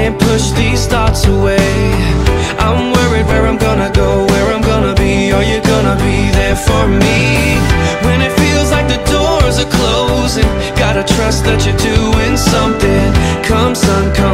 can't push these thoughts away. I'm worried where I'm gonna go, where I'm gonna be. Are you gonna be there for me? When it feels like the doors are closing Gotta trust that you're doing something. Come sun, come.